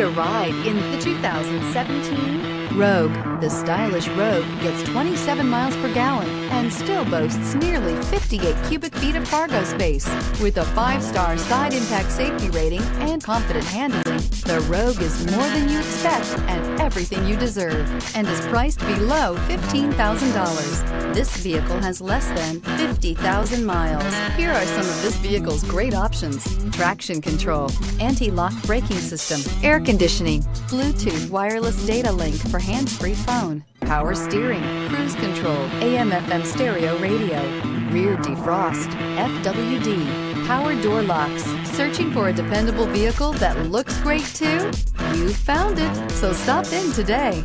a ride in the 2017 Rogue. The stylish Rogue gets 27 miles per gallon and still boasts nearly 58 cubic feet of cargo space. With a five-star side impact safety rating and confident handling, the Rogue is more than you expect and everything you deserve and is priced below $15,000. This vehicle has less than 50,000 miles. Here are some of this vehicle's great options. Traction control, anti-lock braking system, air conditioning, Bluetooth wireless data link for hands-free phone, power steering, cruise control, AM FM stereo radio, rear defrost, FWD, power door locks. Searching for a dependable vehicle that looks great too? You found it, so stop in today.